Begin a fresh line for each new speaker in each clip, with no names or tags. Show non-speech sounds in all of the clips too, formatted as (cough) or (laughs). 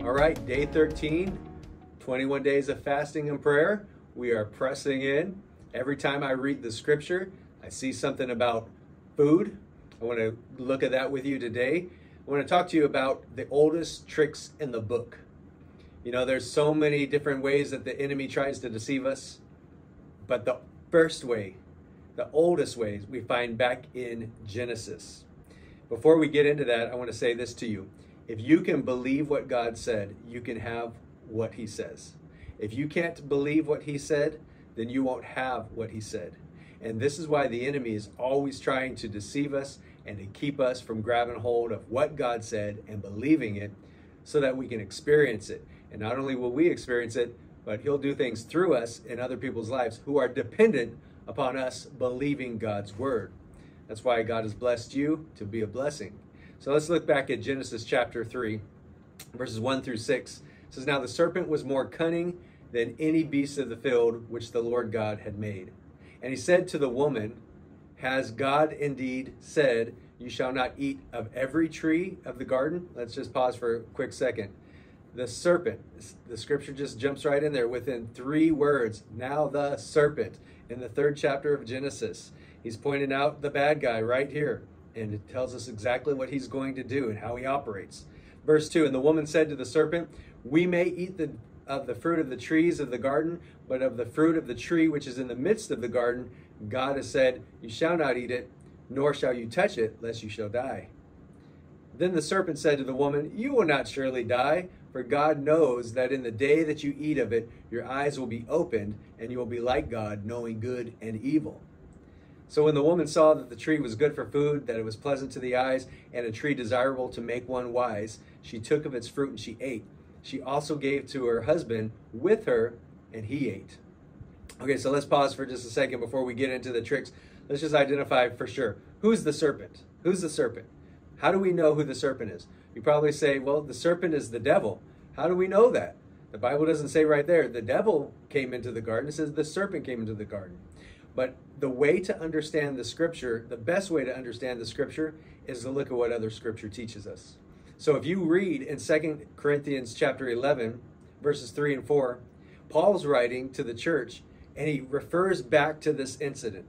All right, day 13, 21 days of fasting and prayer. We are pressing in. Every time I read the scripture, I see something about food. I want to look at that with you today. I want to talk to you about the oldest tricks in the book. You know, there's so many different ways that the enemy tries to deceive us, but the first way, the oldest ways, we find back in Genesis. Before we get into that, I want to say this to you. If you can believe what God said, you can have what He says. If you can't believe what He said, then you won't have what He said. And this is why the enemy is always trying to deceive us and to keep us from grabbing hold of what God said and believing it so that we can experience it. And not only will we experience it, but He'll do things through us in other people's lives who are dependent upon us believing God's word. That's why God has blessed you to be a blessing. So let's look back at Genesis chapter 3, verses 1 through 6. It says, Now the serpent was more cunning than any beast of the field which the Lord God had made. And he said to the woman, Has God indeed said, You shall not eat of every tree of the garden? Let's just pause for a quick second. The serpent, the scripture just jumps right in there within three words. Now the serpent in the third chapter of Genesis. He's pointing out the bad guy right here and it tells us exactly what he's going to do and how he operates. Verse 2 And the woman said to the serpent, We may eat the, of the fruit of the trees of the garden, but of the fruit of the tree which is in the midst of the garden, God has said, You shall not eat it, nor shall you touch it, lest you shall die. Then the serpent said to the woman, You will not surely die, for God knows that in the day that you eat of it, your eyes will be opened, and you will be like God, knowing good and evil. So when the woman saw that the tree was good for food, that it was pleasant to the eyes, and a tree desirable to make one wise, she took of its fruit and she ate. She also gave to her husband with her, and he ate. Okay, so let's pause for just a second before we get into the tricks. Let's just identify for sure who's the serpent? Who's the serpent? How do we know who the serpent is? You probably say, well, the serpent is the devil. How do we know that? The Bible doesn't say right there, the devil came into the garden. It says the serpent came into the garden. But the way to understand the scripture, the best way to understand the scripture is to look at what other scripture teaches us. So if you read in Second Corinthians chapter 11, verses 3 and 4, Paul's writing to the church and he refers back to this incident.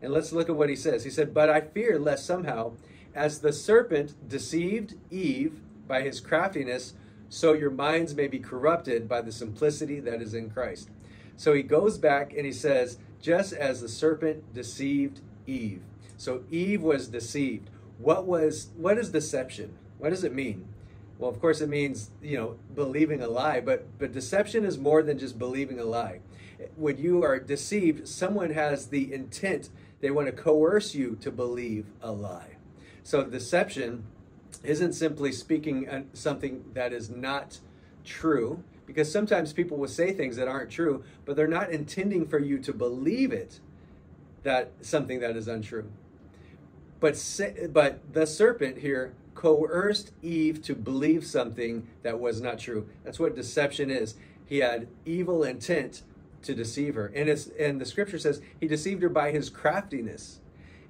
And let's look at what he says. He said, But I fear lest somehow, as the serpent deceived Eve by his craftiness, so your minds may be corrupted by the simplicity that is in Christ. So he goes back and he says, just as the serpent deceived Eve. So Eve was deceived. What was what is deception? What does it mean? Well, of course it means, you know, believing a lie, but but deception is more than just believing a lie. When you are deceived, someone has the intent, they want to coerce you to believe a lie. So deception isn't simply speaking uh, something that is not true because sometimes people will say things that aren't true, but they're not intending for you to believe it that something that is untrue. But but the serpent here coerced Eve to believe something that was not true. That's what deception is. He had evil intent to deceive her. And it's and the scripture says he deceived her by his craftiness.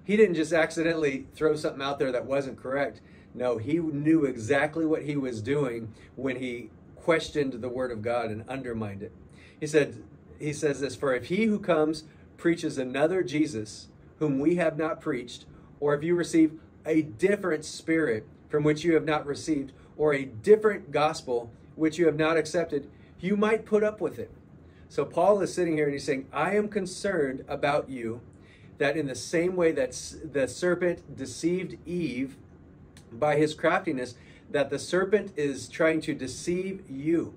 He didn't just accidentally throw something out there that wasn't correct. No, he knew exactly what he was doing when he questioned the word of God and undermined it. He said, he says this, for if he who comes preaches another Jesus whom we have not preached, or if you receive a different spirit from which you have not received, or a different gospel which you have not accepted, you might put up with it. So Paul is sitting here and he's saying, I am concerned about you that in the same way that the serpent deceived Eve by his craftiness, that the serpent is trying to deceive you.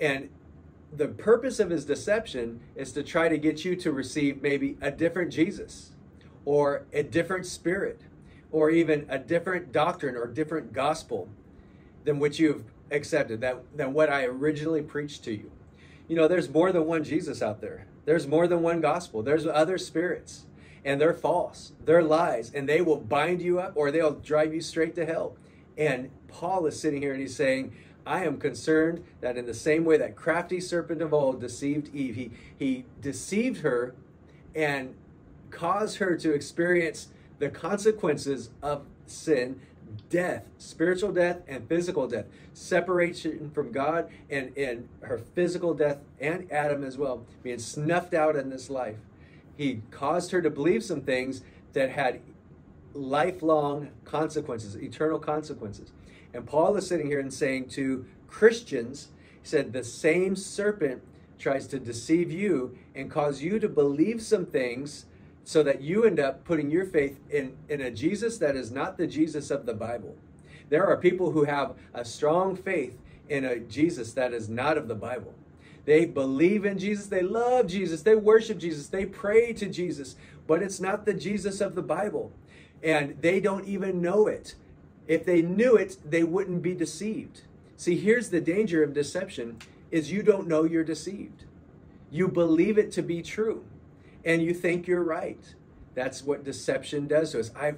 And the purpose of his deception is to try to get you to receive maybe a different Jesus or a different spirit or even a different doctrine or different gospel than which you've accepted, that, than what I originally preached to you. You know, there's more than one Jesus out there. There's more than one gospel. There's other spirits, and they're false. They're lies, and they will bind you up or they'll drive you straight to hell. And Paul is sitting here and he's saying, I am concerned that in the same way that crafty serpent of old deceived Eve, he, he deceived her and caused her to experience the consequences of sin death, spiritual death and physical death, separation from God and, and her physical death and Adam as well, being snuffed out in this life. He caused her to believe some things that had lifelong consequences, eternal consequences. And Paul is sitting here and saying to Christians, he said, the same serpent tries to deceive you and cause you to believe some things so that you end up putting your faith in, in a Jesus that is not the Jesus of the Bible. There are people who have a strong faith in a Jesus that is not of the Bible. They believe in Jesus, they love Jesus, they worship Jesus, they pray to Jesus, but it's not the Jesus of the Bible. And they don't even know it. If they knew it, they wouldn't be deceived. See, here's the danger of deception is you don't know you're deceived. You believe it to be true and you think you're right. That's what deception does to us. I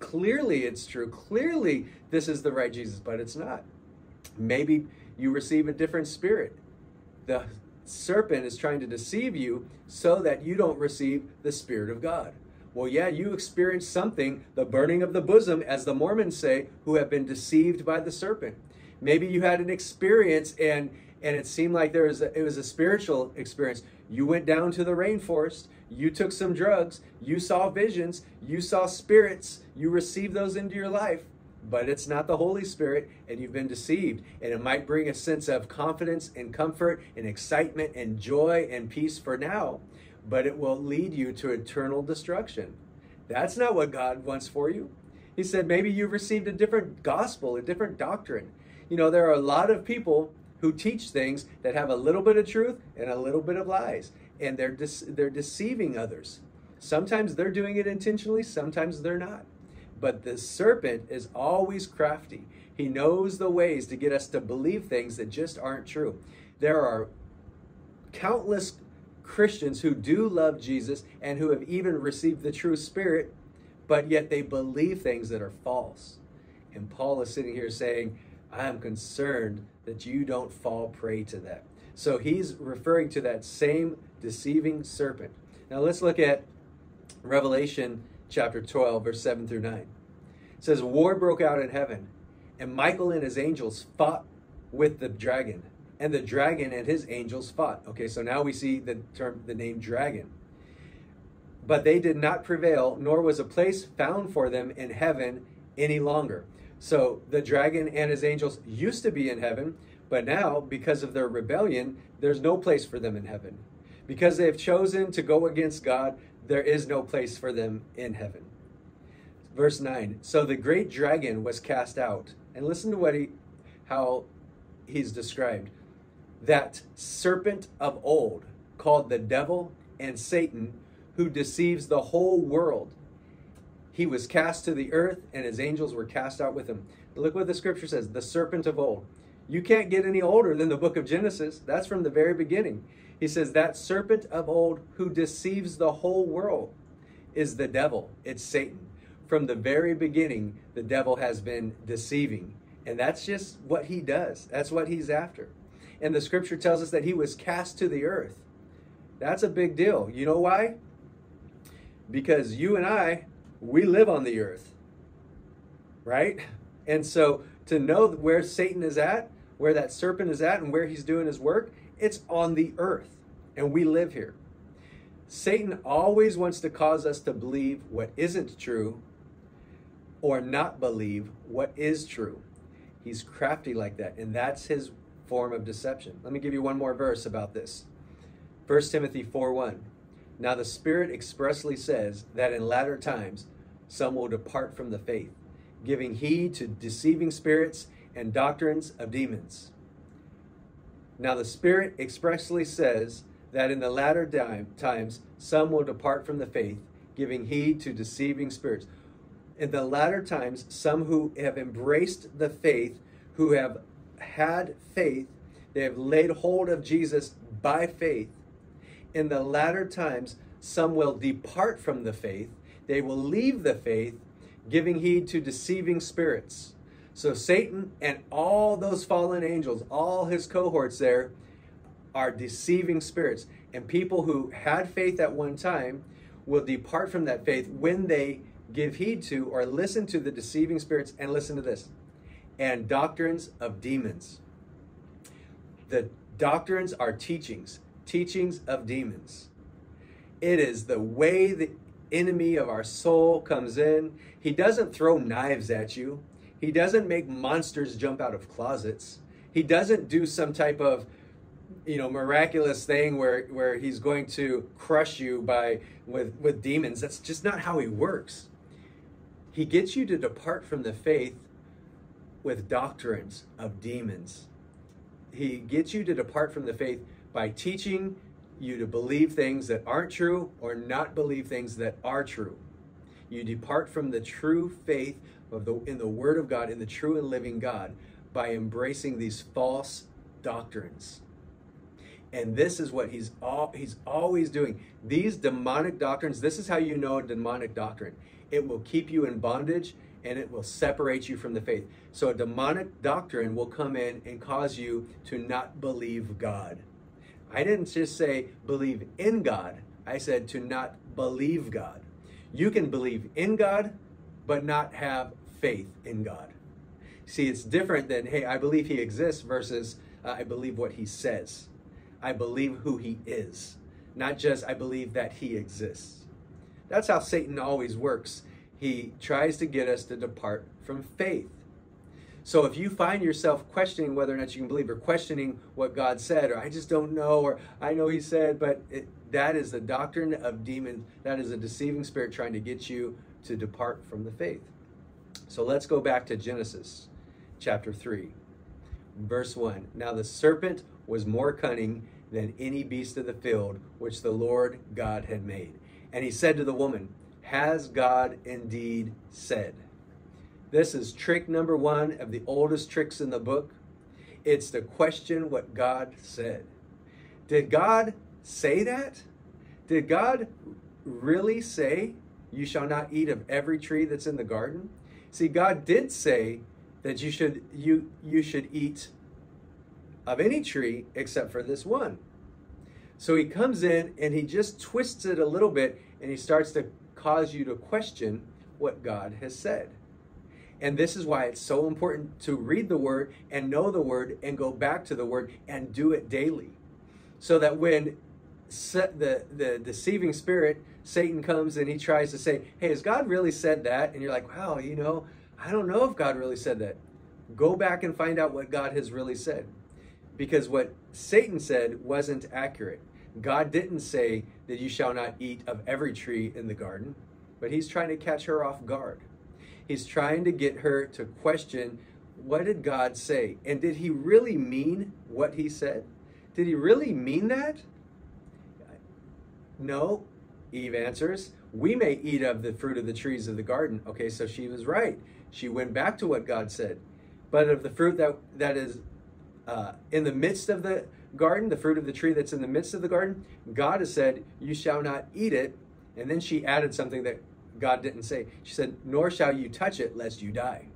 clearly it's true. Clearly this is the right Jesus, but it's not. Maybe you receive a different spirit. The serpent is trying to deceive you so that you don't receive the spirit of God. Well, yeah, you experienced something, the burning of the bosom, as the Mormons say, who have been deceived by the serpent. Maybe you had an experience and and it seemed like there was a, it was a spiritual experience. You went down to the rainforest, you took some drugs, you saw visions, you saw spirits, you received those into your life, but it's not the Holy Spirit, and you've been deceived. And it might bring a sense of confidence and comfort and excitement and joy and peace for now, but it will lead you to eternal destruction. That's not what God wants for you. He said maybe you've received a different gospel, a different doctrine. You know, there are a lot of people who teach things that have a little bit of truth and a little bit of lies, and they're de- they're deceiving others. Sometimes they're doing it intentionally, sometimes they're not. But the serpent is always crafty. He knows the ways to get us to believe things that just aren't true. There are countless Christians who do love Jesus and who have even received the true spirit, but yet they believe things that are false. And Paul is sitting here saying, I am concerned that you don't fall prey to that. So he's referring to that same deceiving serpent. Now let's look at Revelation chapter 12, verse 7 through 9. It says, War broke out in heaven, and Michael and his angels fought with the dragon, and the dragon and his angels fought. Okay, so now we see the term, the name dragon. But they did not prevail, nor was a place found for them in heaven any longer. So the dragon and his angels used to be in heaven, but now, because of their rebellion, there's no place for them in heaven. Because they've chosen to go against God, there is no place for them in heaven. Verse 9 So the great dragon was cast out. And listen to what he, how he's described. That serpent of old, called the devil and Satan, who deceives the whole world. He was cast to the earth, and his angels were cast out with him. Look what the scripture says the serpent of old. You can't get any older than the book of Genesis. That's from the very beginning. He says, That serpent of old who deceives the whole world is the devil. It's Satan. From the very beginning, the devil has been deceiving. And that's just what he does, that's what he's after. And the scripture tells us that he was cast to the earth. That's a big deal. You know why? Because you and I we live on the earth, right? And so to know where Satan is at, where that serpent is at, and where he's doing his work, it's on the earth, and we live here. Satan always wants to cause us to believe what isn't true or not believe what is true. He's crafty like that, and that's his form of deception. Let me give you one more verse about this. 1 Timothy 4 1. Now the Spirit expressly says that in latter times some will depart from the faith, giving heed to deceiving spirits and doctrines of demons. Now the Spirit expressly says that in the latter times some will depart from the faith, giving heed to deceiving spirits. In the latter times, some who have embraced the faith, who have had faith, they have laid hold of Jesus by faith, in the latter times, some will depart from the faith. They will leave the faith, giving heed to deceiving spirits. So Satan and all those fallen angels, all his cohorts there, are deceiving spirits. And people who had faith at one time will depart from that faith when they give heed to or listen to the deceiving spirits and listen to this and doctrines of demons. The doctrines are teachings, teachings of demons. It is the way the enemy of our soul comes in. He doesn't throw knives at you. He doesn't make monsters jump out of closets. He doesn't do some type of you know miraculous thing where where he's going to crush you by with with demons. That's just not how he works. He gets you to depart from the faith with doctrines of demons. He gets you to depart from the faith by teaching you to believe things that aren't true or not believe things that are true. You depart from the true faith of the in the word of God in the true and living God by embracing these false doctrines. And this is what he's all he's always doing. These demonic doctrines, this is how you know a demonic doctrine. It will keep you in bondage and it will separate you from the faith. So a demonic doctrine will come in and cause you to not believe God. I didn't just say believe in God. I said to not believe God. You can believe in God, but not have faith in God. See, it's different than, hey, I believe he exists versus uh, I believe what he says. I believe who he is, not just I believe that he exists. That's how Satan always works. He tries to get us to depart from faith. So if you find yourself questioning whether or not you can believe, or questioning what God said, or I just don't know, or I know He said, but it, that is the doctrine of demons. That is a deceiving spirit trying to get you to depart from the faith. So let's go back to Genesis chapter 3, verse 1. Now the serpent was more cunning than any beast of the field which the Lord God had made. And he said to the woman, Has God indeed said? This is trick number one of the oldest tricks in the book. It's to question what God said. Did God say that? Did God really say, You shall not eat of every tree that's in the garden? See, God did say that you should you you should eat of any tree except for this one. So he comes in and he just twists it a little bit and he starts to cause you to question what God has said. And this is why it's so important to read the word and know the word and go back to the word and do it daily. So that when the, the deceiving spirit, Satan comes and he tries to say, Hey, has God really said that? And you're like, Wow, you know, I don't know if God really said that. Go back and find out what God has really said. Because what Satan said wasn't accurate. God didn't say that you shall not eat of every tree in the garden, but he's trying to catch her off guard. He's trying to get her to question what did God say? And did he really mean what he said? Did he really mean that? No, Eve answers. We may eat of the fruit of the trees of the garden. Okay, so she was right. She went back to what God said. But of the fruit that, that is uh, in the midst of the garden, the fruit of the tree that's in the midst of the garden, God has said, You shall not eat it. And then she added something that God didn't say. She said, Nor shall you touch it, lest you die.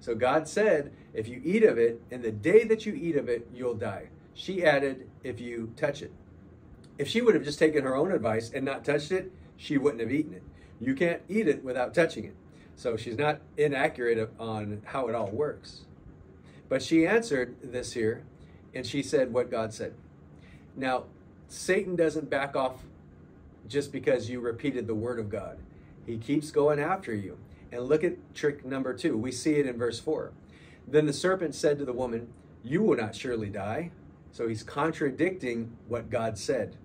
So God said, If you eat of it, and the day that you eat of it, you'll die. She added, If you touch it. If she would have just taken her own advice and not touched it, she wouldn't have eaten it. You can't eat it without touching it. So she's not inaccurate on how it all works. But she answered this here, and she said what God said. Now, Satan doesn't back off just because you repeated the word of God. He keeps going after you. And look at trick number two. We see it in verse four. Then the serpent said to the woman, You will not surely die. So he's contradicting what God said.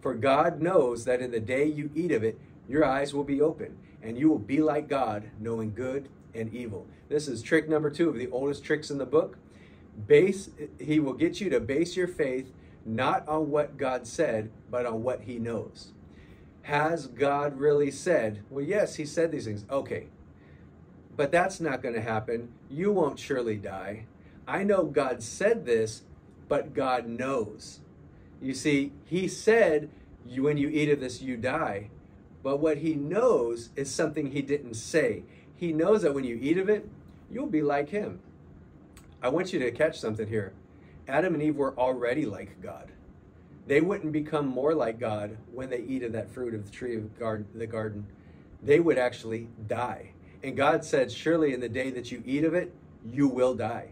For God knows that in the day you eat of it, your eyes will be open, and you will be like God, knowing good and evil. This is trick number two of the oldest tricks in the book. Base he will get you to base your faith not on what God said, but on what he knows. Has God really said? Well, yes, he said these things. Okay. But that's not going to happen. You won't surely die. I know God said this, but God knows. You see, he said, when you eat of this, you die. But what he knows is something he didn't say. He knows that when you eat of it, you'll be like him. I want you to catch something here. Adam and Eve were already like God. they wouldn't become more like God when they eat of that fruit of the tree of the garden. They would actually die. And God said, Surely in the day that you eat of it, you will die.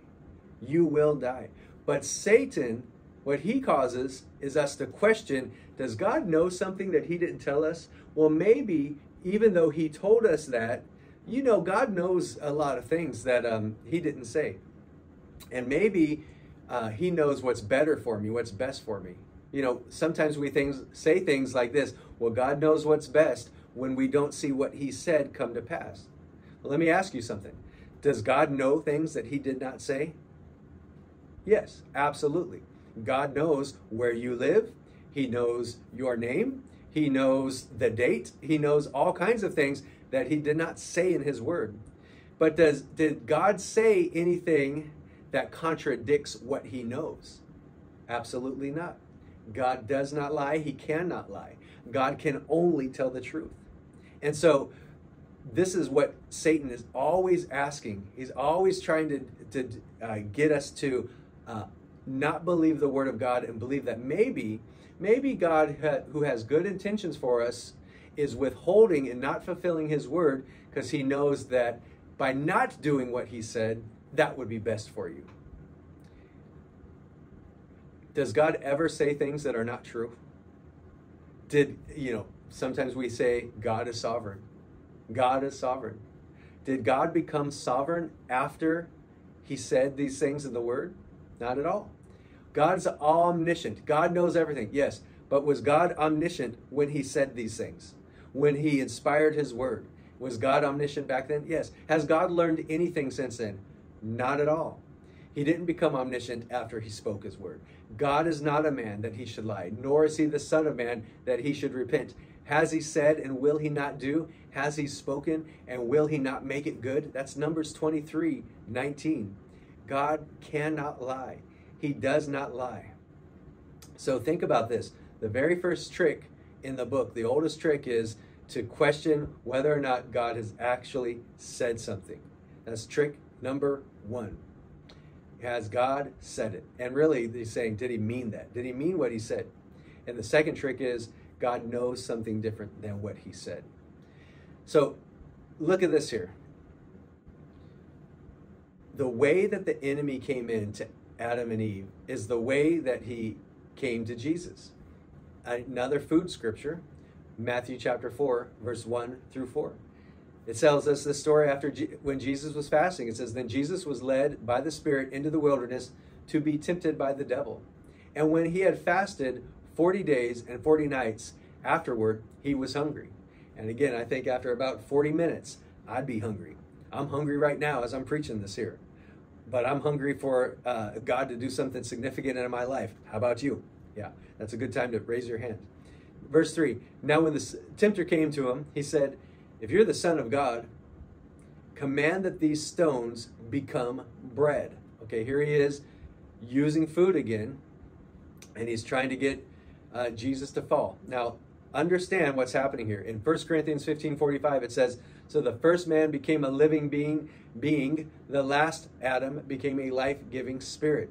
You will die. But Satan, what he causes is us to question Does God know something that he didn't tell us? Well, maybe even though he told us that, you know, God knows a lot of things that um, he didn't say. And maybe uh, he knows what's better for me, what's best for me. You know, sometimes we things say things like this, well, God knows what's best when we don't see what he said come to pass. Well, let me ask you something. Does God know things that he did not say? Yes, absolutely. God knows where you live. He knows your name. He knows the date. He knows all kinds of things that he did not say in his word. But does did God say anything that contradicts what he knows? Absolutely not. God does not lie. He cannot lie. God can only tell the truth. And so this is what Satan is always asking. He's always trying to, to uh, get us to uh, not believe the word of God and believe that maybe, maybe God, ha- who has good intentions for us, is withholding and not fulfilling his word because he knows that by not doing what he said, that would be best for you. Does God ever say things that are not true? Did, you know, sometimes we say God is sovereign. God is sovereign. Did God become sovereign after he said these things in the word? Not at all. God's omniscient. God knows everything. Yes. But was God omniscient when he said these things? When he inspired his word? Was God omniscient back then? Yes. Has God learned anything since then? Not at all. He didn't become omniscient after he spoke his word. God is not a man that he should lie, nor is he the Son of Man that he should repent. Has he said and will he not do? Has he spoken and will he not make it good? That's Numbers 23 19. God cannot lie. He does not lie. So think about this. The very first trick in the book, the oldest trick is to question whether or not God has actually said something. That's trick number one. Has God said it? And really, he's saying, did he mean that? Did he mean what he said? And the second trick is, God knows something different than what he said. So look at this here. The way that the enemy came in to Adam and Eve is the way that he came to Jesus. Another food scripture, Matthew chapter 4, verse 1 through 4. It tells us this story after when Jesus was fasting. It says, Then Jesus was led by the Spirit into the wilderness to be tempted by the devil. And when he had fasted 40 days and 40 nights afterward, he was hungry. And again, I think after about 40 minutes, I'd be hungry. I'm hungry right now as I'm preaching this here. But I'm hungry for uh, God to do something significant in my life. How about you? Yeah, that's a good time to raise your hand. Verse 3 Now, when the tempter came to him, he said, If you're the Son of God, command that these stones become bread. Okay, here he is using food again, and he's trying to get uh, Jesus to fall. Now, understand what's happening here. In 1 Corinthians 15 45, it says, So the first man became a living being, being the last Adam became a life giving spirit.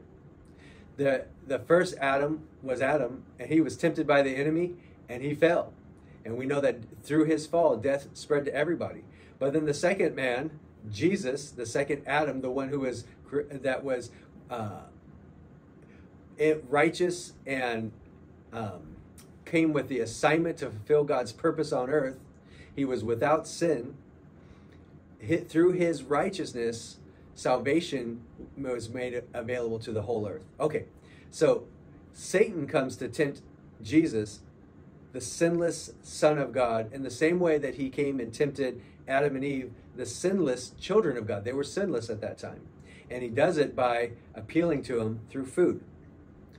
The, the first Adam was Adam, and he was tempted by the enemy, and he fell. And we know that through his fall, death spread to everybody. But then the second man, Jesus, the second Adam, the one who was that was uh, righteous and um, came with the assignment to fulfill God's purpose on earth. He was without sin. Hit, through his righteousness, salvation was made available to the whole earth. Okay, so Satan comes to tempt Jesus, the sinless Son of God, in the same way that he came and tempted Adam and Eve, the sinless children of God. They were sinless at that time. And he does it by appealing to them through food.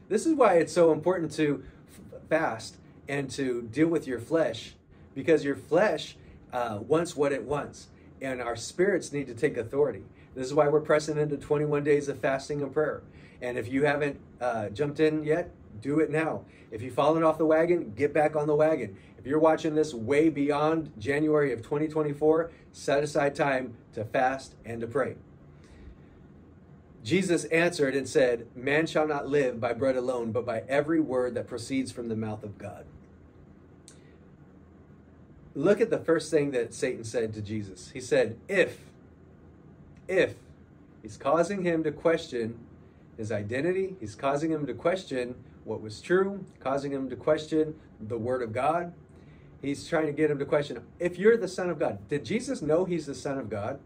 This is why it's so important to fast and to deal with your flesh because your flesh uh, wants what it wants and our spirits need to take authority. This is why we're pressing into 21 days of fasting and prayer. And if you haven't uh, jumped in yet do it now. If you've fallen off the wagon get back on the wagon. If you're watching this way beyond january of 2024 set aside time to fast and to pray. Jesus answered and said, Man shall not live by bread alone, but by every word that proceeds from the mouth of God. Look at the first thing that Satan said to Jesus. He said, If, if, he's causing him to question his identity, he's causing him to question what was true, causing him to question the word of God. He's trying to get him to question if you're the Son of God. Did Jesus know he's the Son of God?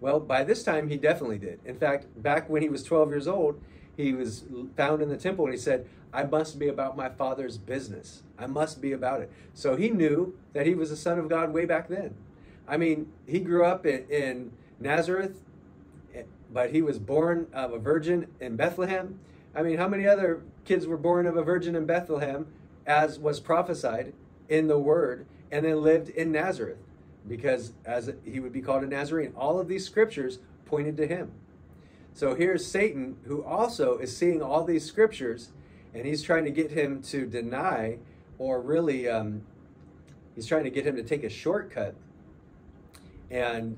Well, by this time, he definitely did. In fact, back when he was 12 years old, he was found in the temple and he said, I must be about my father's business. I must be about it. So he knew that he was the Son of God way back then. I mean, he grew up in, in Nazareth, but he was born of a virgin in Bethlehem. I mean, how many other kids were born of a virgin in Bethlehem, as was prophesied in the Word, and then lived in Nazareth? because as he would be called a Nazarene. All of these scriptures pointed to him. So here's Satan, who also is seeing all these scriptures, and he's trying to get him to deny, or really, um, he's trying to get him to take a shortcut and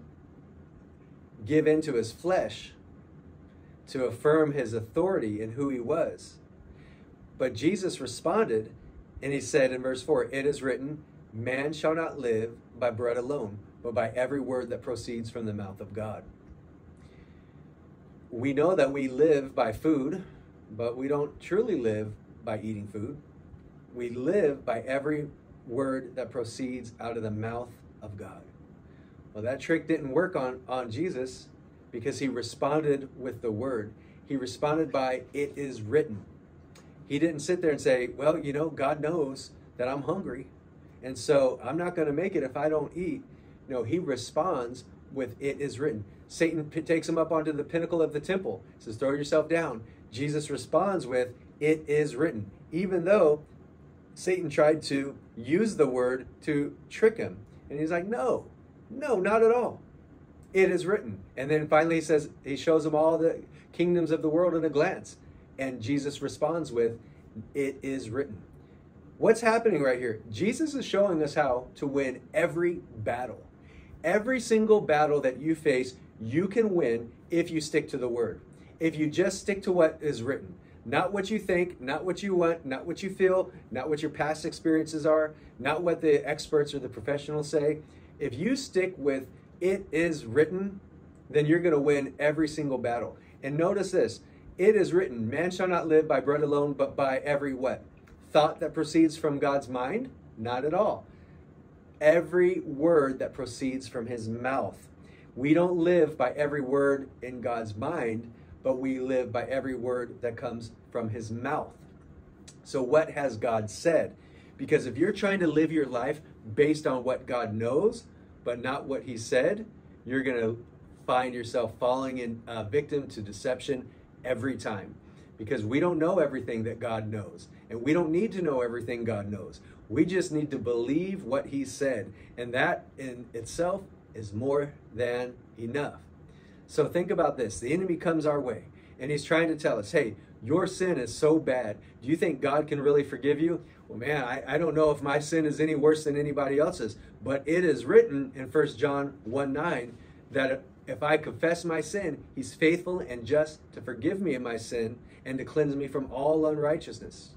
give into his flesh to affirm his authority and who he was. But Jesus responded, and he said in verse 4 It is written, Man shall not live by bread alone, but by every word that proceeds from the mouth of God. We know that we live by food, but we don't truly live by eating food. We live by every word that proceeds out of the mouth of God. Well, that trick didn't work on, on Jesus because he responded with the word. He responded by, It is written. He didn't sit there and say, Well, you know, God knows that I'm hungry. And so I'm not going to make it if I don't eat. No, he responds with, It is written. Satan takes him up onto the pinnacle of the temple, says, Throw yourself down. Jesus responds with, It is written. Even though Satan tried to use the word to trick him. And he's like, No, no, not at all. It is written. And then finally he says, He shows him all the kingdoms of the world in a glance. And Jesus responds with, It is written. What's happening right here? Jesus is showing us how to win every battle. Every single battle that you face, you can win if you stick to the word. If you just stick to what is written, not what you think, not what you want, not what you feel, not what your past experiences are, not what the experts or the professionals say. If you stick with it is written, then you're going to win every single battle. And notice this it is written, man shall not live by bread alone, but by every what? thought that proceeds from God's mind? Not at all. Every word that proceeds from his mouth. We don't live by every word in God's mind, but we live by every word that comes from his mouth. So, what has God said? Because if you're trying to live your life based on what God knows, but not what he said, you're going to find yourself falling in uh, victim to deception every time because we don't know everything that God knows. And we don't need to know everything God knows. We just need to believe what He said. And that in itself is more than enough. So think about this the enemy comes our way and he's trying to tell us, hey, your sin is so bad. Do you think God can really forgive you? Well, man, I, I don't know if my sin is any worse than anybody else's, but it is written in 1 John 1 9 that if I confess my sin, he's faithful and just to forgive me of my sin and to cleanse me from all unrighteousness.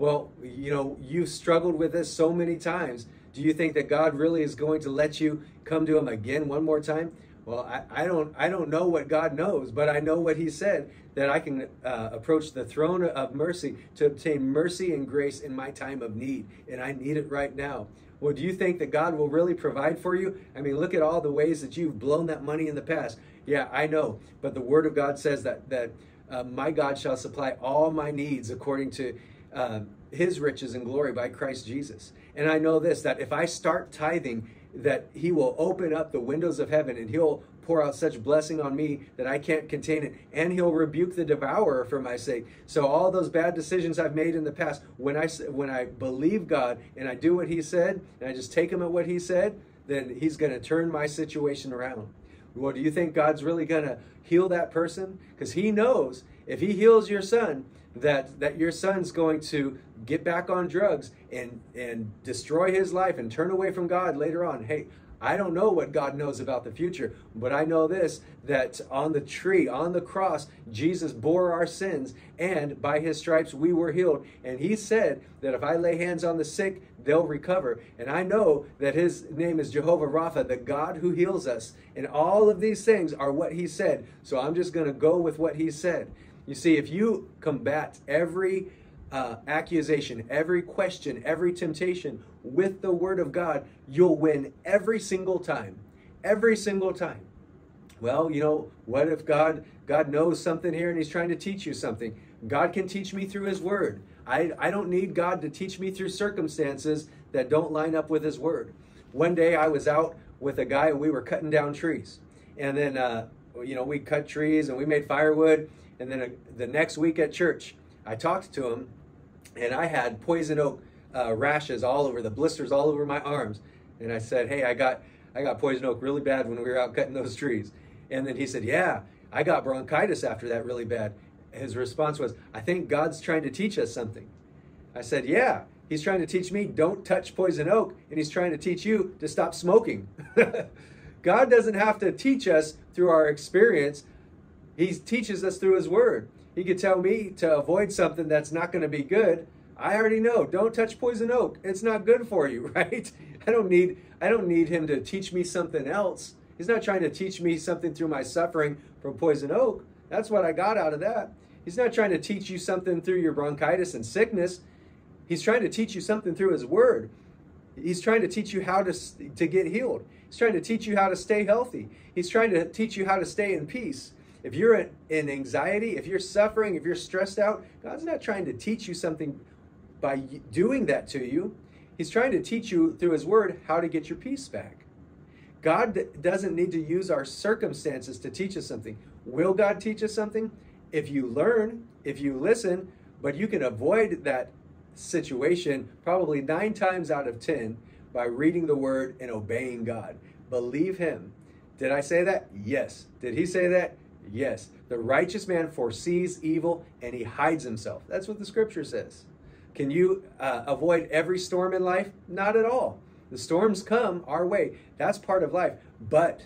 Well, you know, you've struggled with this so many times. Do you think that God really is going to let you come to him again one more time? Well, I, I don't I don't know what God knows, but I know what he said that I can uh, approach the throne of mercy to obtain mercy and grace in my time of need, and I need it right now. Well, do you think that God will really provide for you? I mean, look at all the ways that you've blown that money in the past. Yeah, I know, but the Word of God says that that uh, my God shall supply all my needs according to uh, His riches and glory by Christ Jesus. And I know this that if I start tithing, that He will open up the windows of heaven and He'll pour out such blessing on me that I can't contain it. And he'll rebuke the devourer for my sake. So all those bad decisions I've made in the past, when I when I believe God and I do what He said, and I just take Him at what He said, then He's going to turn my situation around. Well, do you think God's really going to heal that person? Because He knows if He heals your son, that that your son's going to get back on drugs and and destroy his life and turn away from God later on. Hey, I don't know what God knows about the future, but I know this that on the tree, on the cross, Jesus bore our sins, and by his stripes we were healed. And he said that if I lay hands on the sick, they'll recover. And I know that his name is Jehovah Rapha, the God who heals us. And all of these things are what he said. So I'm just going to go with what he said. You see, if you combat every uh, accusation, every question, every temptation with the Word of God, you'll win every single time. Every single time. Well, you know, what if God God knows something here and He's trying to teach you something? God can teach me through His Word. I, I don't need God to teach me through circumstances that don't line up with His Word. One day I was out with a guy and we were cutting down trees. And then, uh, you know, we cut trees and we made firewood. And then uh, the next week at church, I talked to him and I had poison oak uh, rashes all over the blisters all over my arms. And I said, "Hey, I got I got poison oak really bad when we were out cutting those trees." And then he said, "Yeah, I got bronchitis after that really bad." His response was, "I think God's trying to teach us something." I said, "Yeah, He's trying to teach me don't touch poison oak, and He's trying to teach you to stop smoking." (laughs) God doesn't have to teach us through our experience. He teaches us through His Word. He could tell me to avoid something that's not going to be good. I already know. Don't touch poison oak. It's not good for you, (laughs) right? I don't need I don't need him to teach me something else. He's not trying to teach me something through my suffering from poison oak. That's what I got out of that. He's not trying to teach you something through your bronchitis and sickness. He's trying to teach you something through his word. He's trying to teach you how to to get healed. He's trying to teach you how to stay healthy. He's trying to teach you how to stay in peace. If you're in anxiety, if you're suffering, if you're stressed out, God's not trying to teach you something by doing that to you. He's trying to teach you through His Word how to get your peace back. God doesn't need to use our circumstances to teach us something. Will God teach us something? If you learn, if you listen, but you can avoid that situation probably nine times out of ten by reading the Word and obeying God. Believe Him. Did I say that? Yes. Did He say that? Yes, the righteous man foresees evil and he hides himself. That's what the scripture says. Can you uh, avoid every storm in life? Not at all. The storms come our way. That's part of life. But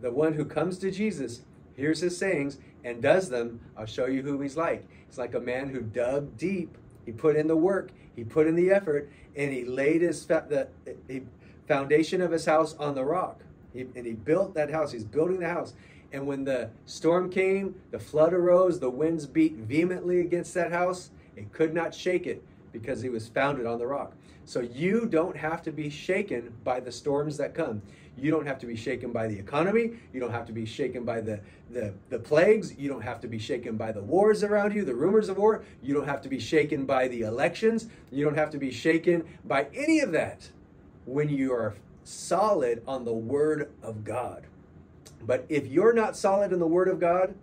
the one who comes to Jesus, hears his sayings, and does them, I'll show you who he's like. He's like a man who dug deep. He put in the work, he put in the effort, and he laid his the he, foundation of his house on the rock. He, and he built that house. He's building the house. And when the storm came, the flood arose, the winds beat vehemently against that house, it could not shake it because it was founded on the rock. So you don't have to be shaken by the storms that come. You don't have to be shaken by the economy. You don't have to be shaken by the, the, the plagues. You don't have to be shaken by the wars around you, the rumors of war. You don't have to be shaken by the elections. You don't have to be shaken by any of that when you are solid on the Word of God. But if you're not solid in the Word of God,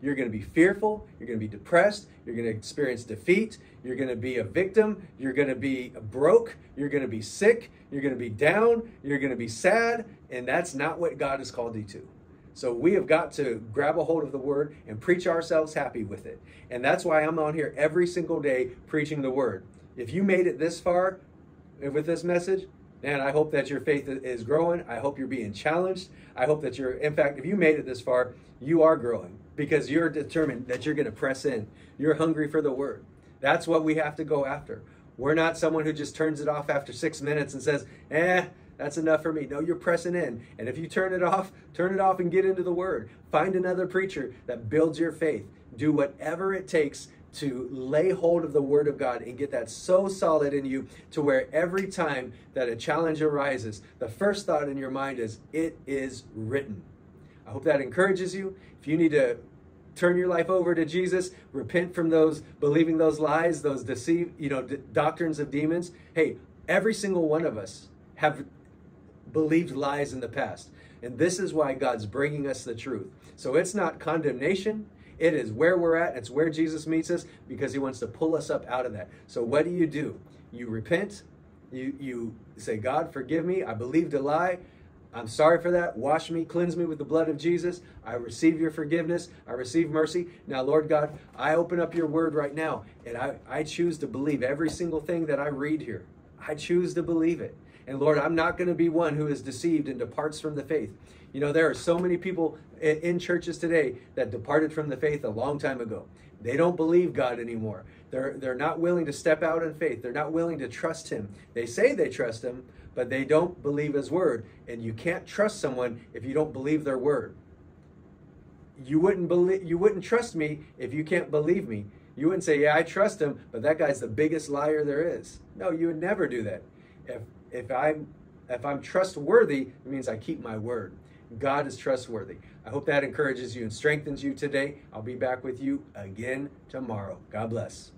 you're going to be fearful, you're going to be depressed, you're going to experience defeat, you're going to be a victim, you're going to be broke, you're going to be sick, you're going to be down, you're going to be sad, and that's not what God has called you to. So we have got to grab a hold of the word and preach ourselves happy with it. And that's why I'm on here every single day preaching the word. If you made it this far with this message, and I hope that your faith is growing. I hope you're being challenged. I hope that you're, in fact, if you made it this far, you are growing because you're determined that you're going to press in. You're hungry for the word. That's what we have to go after. We're not someone who just turns it off after six minutes and says, eh, that's enough for me. No, you're pressing in. And if you turn it off, turn it off and get into the word. Find another preacher that builds your faith. Do whatever it takes to lay hold of the Word of God and get that so solid in you to where every time that a challenge arises, the first thought in your mind is, It is written. I hope that encourages you. If you need to turn your life over to Jesus, repent from those believing those lies, those deceive, you know, doctrines of demons. Hey, every single one of us have believed lies in the past. And this is why God's bringing us the truth. So it's not condemnation, it is where we're at. It's where Jesus meets us because he wants to pull us up out of that. So what do you do? You repent. You, you say, God, forgive me. I believed a lie. I'm sorry for that. Wash me, cleanse me with the blood of Jesus. I receive your forgiveness. I receive mercy. Now, Lord God, I open up your word right now, and I, I choose to believe every single thing that I read here. I choose to believe it. And Lord, I'm not going to be one who is deceived and departs from the faith. You know, there are so many people in churches today that departed from the faith a long time ago. They don't believe God anymore. They're, they're not willing to step out in faith. They're not willing to trust Him. They say they trust Him, but they don't believe His word. And you can't trust someone if you don't believe their word. You wouldn't believe you wouldn't trust me if you can't believe me. You wouldn't say, "Yeah, I trust him," but that guy's the biggest liar there is. No, you would never do that. If if I'm if I'm trustworthy, it means I keep my word. God is trustworthy. I hope that encourages you and strengthens you today. I'll be back with you again tomorrow. God bless.